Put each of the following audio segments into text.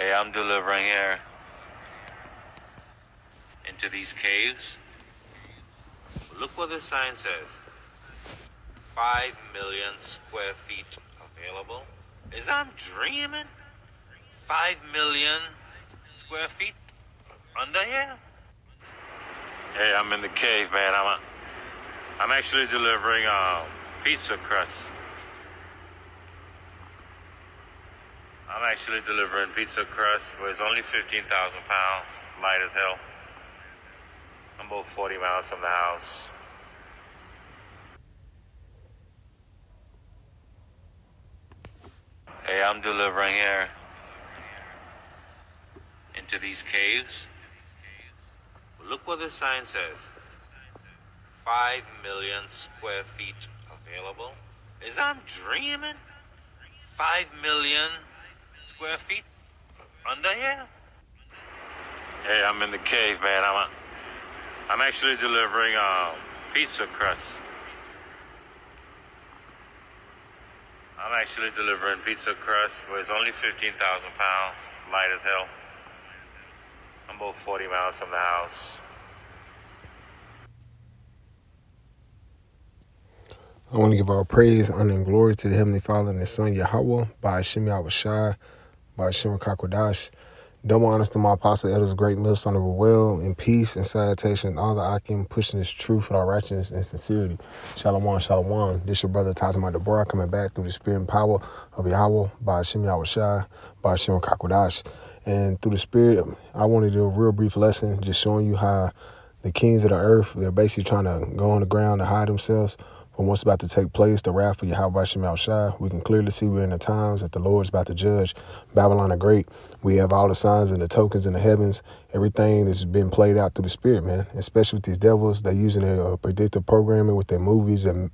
Hey, I'm delivering here into these caves. Look what the sign says. Five million square feet available. Is I'm dreaming? Five million square feet under here? Hey, I'm in the cave, man. I'm a, I'm actually delivering um, pizza crust. I'm actually delivering pizza crust. Weighs only 15,000 pounds. Light as hell. I'm about 40 miles from the house. Hey, I'm delivering here into these caves. Look what the sign says. Five million square feet available. Is I'm dreaming? Five million square feet under here? Hey, I'm in the cave, man. I'm a, I'm actually delivering um, pizza crust. I'm actually delivering pizza crust. Weighs only 15,000 pounds. Light as hell. I'm about 40 miles from the house. I want to give all praise, honor, and glory to the Heavenly Father and His Son Yahweh, by Hashem Yahushai, by Hashem Kakwadash. Double honors to my apostle elders, great mill, son of a well, in peace and salutation, all the Akim pushing this truth with all righteousness and sincerity. Shalom, shalom. This your brother Tazamach Dabar coming back through the spirit and power of Yahweh by Hashem Yahushai, by Hashem Kakwadash. And through the spirit, I wanted to do a real brief lesson, just showing you how the kings of the earth, they're basically trying to go on the ground to hide themselves from what's about to take place, the wrath of Yahweh Shem Shai. We can clearly see we're in the times that the Lord's about to judge Babylon the Great. We have all the signs and the tokens in the heavens. Everything that's been played out through the spirit, man. Especially with these devils, they're using their uh, predictive programming with their movies and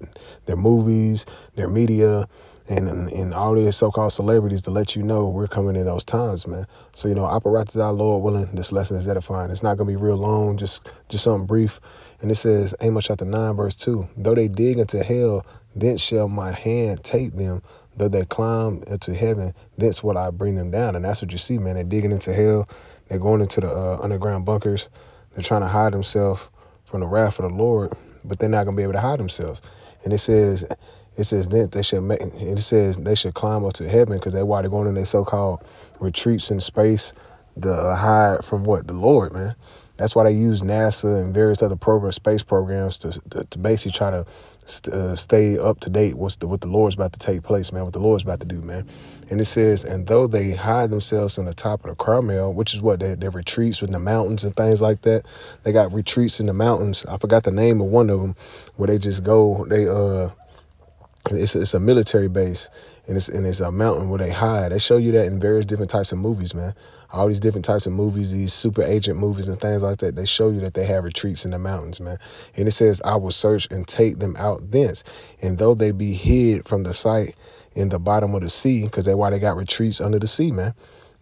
their movies, their media, and, and and all these so-called celebrities to let you know we're coming in those times, man. So, you know, apparatus our Lord willing, this lesson is edifying. It's not going to be real long, just just something brief. And it says, Amos chapter 9, verse 2, Though they dig into hell, then shall my hand take them. Though they climb into heaven, thence will I bring them down. And that's what you see, man. They're digging into hell. They're going into the uh, underground bunkers. They're trying to hide themselves from the wrath of the Lord, but they're not going to be able to hide themselves. And it says, it says then they should make it says they should climb up to heaven because they why they're going in their so-called retreats in space to hide from what the Lord, man. That's why they use NASA and various other program space programs to, to, to basically try to st uh, stay up to date what's the, what the Lord's about to take place, man. What the Lord's about to do, man. And it says, and though they hide themselves on the top of the Carmel, which is what their retreats in the mountains and things like that. They got retreats in the mountains. I forgot the name of one of them where they just go. They uh it's a, it's a military base and it's and it's a mountain where they hide. They show you that in various different types of movies, man. All these different types of movies, these super agent movies and things like that. They show you that they have retreats in the mountains, man. And it says, "I will search and take them out thence, and though they be hid from the sight in the bottom of the sea, because they why they got retreats under the sea, man."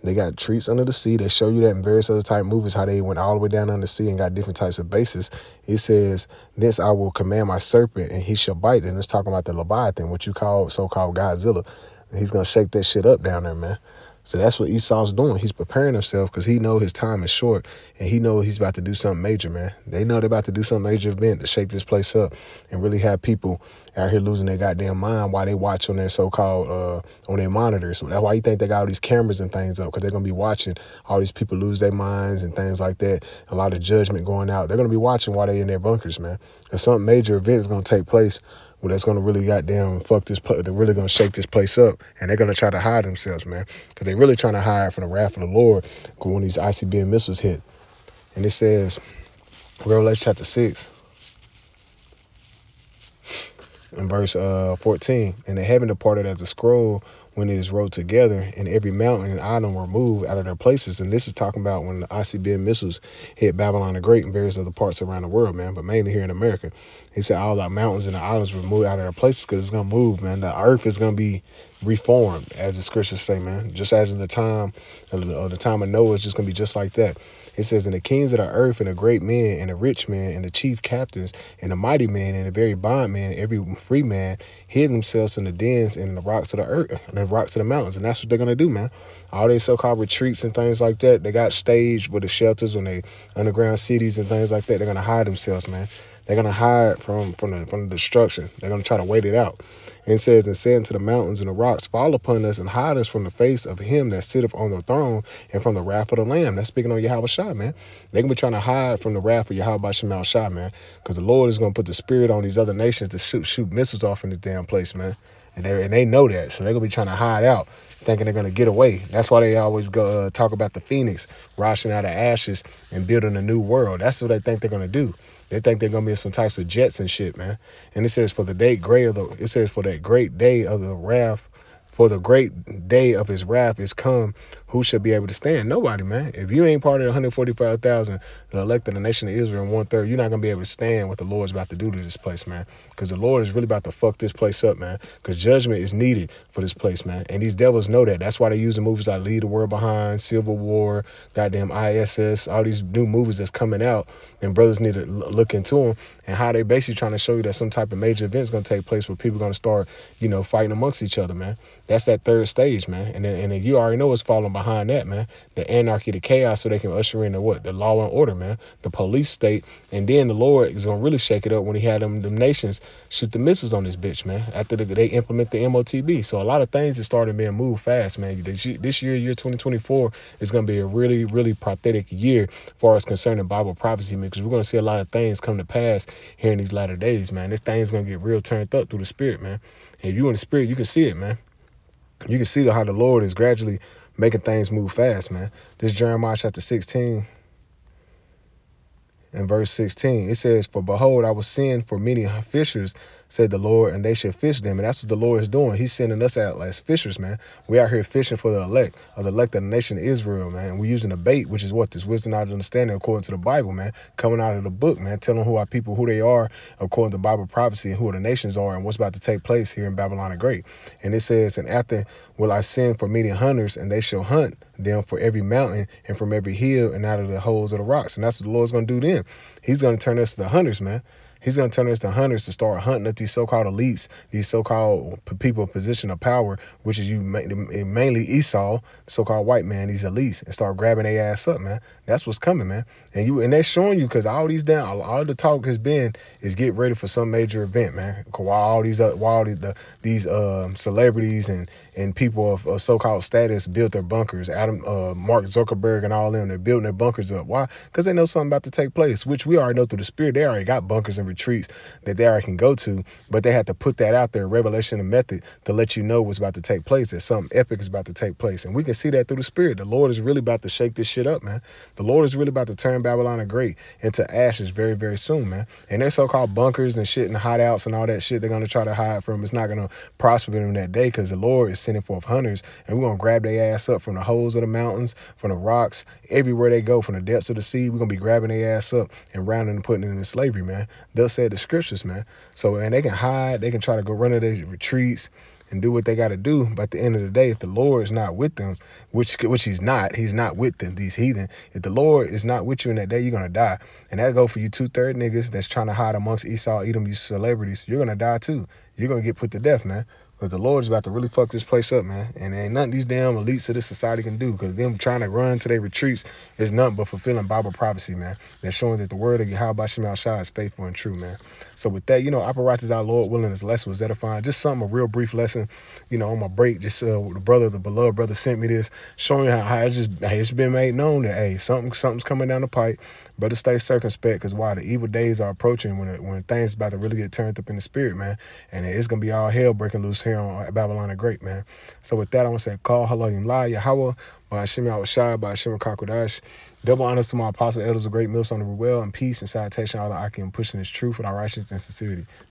They got treats under the sea. They show you that in various other type movies, how they went all the way down under the sea and got different types of bases. It says, This I will command my serpent, and he shall bite. And it's talking about the Leviathan, what you call so-called Godzilla. And he's gonna shake that shit up down there, man. So that's what Esau's doing. He's preparing himself because he know his time is short and he know he's about to do something major, man. They know they're about to do some major event to shake this place up and really have people out here losing their goddamn mind while they watch on their so-called, uh, on their monitors. So that's why you think they got all these cameras and things up because they're going to be watching all these people lose their minds and things like that. A lot of judgment going out. They're going to be watching while they're in their bunkers, man. Because some major event is going to take place well, that's gonna really goddamn fuck this place. They're really gonna shake this place up, and they're gonna try to hide themselves, man, because they're really trying to hide from the wrath of the Lord when these ICBM missiles hit. And it says, Revelation chapter six, in verse uh, 14, and the heaven departed as a scroll when it is rolled together, and every mountain and island were moved out of their places. And this is talking about when the ICBM missiles hit Babylon the Great and various other parts around the world, man, but mainly here in America. He said all the mountains and the islands were moved out of their places because it's going to move, man. The earth is going to be reformed, as the scriptures say, man. Just as in the time of the time of Noah, it's just going to be just like that. It says, And the kings of the earth, and the great men, and the rich men, and the chief captains, and the mighty men, and the very bondmen, every free man, hid themselves in the dens and in the rocks of the earth, and rock to the mountains. And that's what they're gonna do, man. All these so-called retreats and things like that, they got staged with the shelters when they underground cities and things like that. They're gonna hide themselves, man. They're gonna hide from from the from the destruction. They're gonna try to wait it out. And it says, and said unto the mountains and the rocks, fall upon us and hide us from the face of him that sitteth on the throne and from the wrath of the Lamb. That's speaking on Yahweh Shah, man. They can be trying to hide from the wrath of Yahweh Shemal Shah, man. Because the Lord is gonna put the spirit on these other nations to shoot shoot missiles off in this damn place, man. And they and they know that. So they're gonna be trying to hide out thinking they're going to get away. That's why they always go uh, talk about the phoenix rising out of ashes and building a new world. That's what they think they're going to do. They think they're gonna be some types of jets and shit, man. And it says for the day great of the it says for that great day of the wrath for the great day of his wrath is come, who should be able to stand? Nobody, man. If you ain't part of the 145,000 that elected the nation of Israel in one third, you're not going to be able to stand what the Lord's about to do to this place, man. Because the Lord is really about to fuck this place up, man. Because judgment is needed for this place, man. And these devils know that. That's why they use the movies like Leave the World Behind, Civil War, goddamn ISS, all these new movies that's coming out. And brothers need to look into them and how they basically trying to show you that some type of major event is going to take place where people are going to start, you know, fighting amongst each other, man. That's that third stage, man. And then, and then you already know what's falling behind that, man. The anarchy, the chaos, so they can usher in the what? The law and order, man. The police state. And then the Lord is going to really shake it up when he had them, them nations shoot the missiles on this bitch, man, after the, they implement the MOTB. So a lot of things are starting being moved fast, man. This, this year, year 2024, is going to be a really, really prophetic year for us concerning Bible prophecy, man, because we're going to see a lot of things come to pass here in these latter days, man. This thing's gonna get real turned up through the spirit, man. And if you in the spirit, you can see it, man. You can see how the Lord is gradually making things move fast, man. This Jeremiah chapter 16 and verse 16. It says, For behold, I will send for many fishers said the Lord, and they should fish them. And that's what the Lord is doing. He's sending us out as fishers, man. We out here fishing for the elect, of the elect of the nation of Israel, man. We're using the bait, which is what this wisdom, knowledge, understanding according to the Bible, man. Coming out of the book, man. Telling who our people, who they are, according to Bible prophecy, and who the nations are, and what's about to take place here in Babylon the Great. And it says, And after will I send for many hunters, and they shall hunt them for every mountain and from every hill and out of the holes of the rocks. And that's what the Lord's going to do then. He's going to turn us to the hunters, man. He's going to turn us to hunters to start hunting at these so-called elites, these so-called people in position of power, which is you mainly Esau, so-called white man, these elites, and start grabbing their ass up, man. That's what's coming, man. And you and they're showing you because all these down, all, the talk has been is get ready for some major event, man. While all these, uh, while the, the, these um, celebrities and and people of uh, so-called status built their bunkers, Adam, uh, Mark Zuckerberg, and all them, they're building their bunkers up. Why? Because they know something about to take place, which we already know through the spirit. They already got bunkers and retreats that they already can go to, but they had to put that out there, revelation and method, to let you know what's about to take place, that something epic is about to take place. And we can see that through the spirit. The Lord is really about to shake this shit up, man. The Lord is really about to turn Babylon the Great into ashes very, very soon, man. And their so-called bunkers and shit and hideouts and all that shit they're going to try to hide from, it's not going to prosper them that day because the Lord is sending forth hunters and we're going to grab their ass up from the holes of the mountains, from the rocks, everywhere they go, from the depths of the sea. We're going to be grabbing their ass up and rounding and putting them in slavery, man. They'll say the scriptures, man. So, and they can hide, they can try to go run to their retreats and do what they got to do. But at the end of the day, if the Lord is not with them, which which He's not, He's not with them. These heathen. If the Lord is not with you in that day, you're gonna die. And that go for you two third niggas that's trying to hide amongst Esau, Edom, you celebrities. You're gonna die too. You're gonna get put to death, man. But the Lord's about to really fuck this place up, man. And ain't nothing these damn elites of this society can do because them trying to run to their retreats is nothing but fulfilling Bible prophecy, man. They're showing that the word of Yahweh Shah is faithful and true, man. So with that, you know, apparatus our Lord willing, this lesson was edifying. Just something, a real brief lesson, you know, on my break. Just uh, the brother, the beloved brother sent me this, showing how, how it's just it's been made known that hey, something something's coming down the pipe. But stay circumspect because why the evil days are approaching when when things about to really get turned up in the spirit, man. And it's gonna be all hell breaking loose here on Babylon the Great, man. So with that, I want to say, call Halayim La Yahweh by Hashem Shai by Hashem. Double honors to my apostle elders of great millstone of well and peace and salutation all the Akim pushing his truth with our righteousness and sincerity.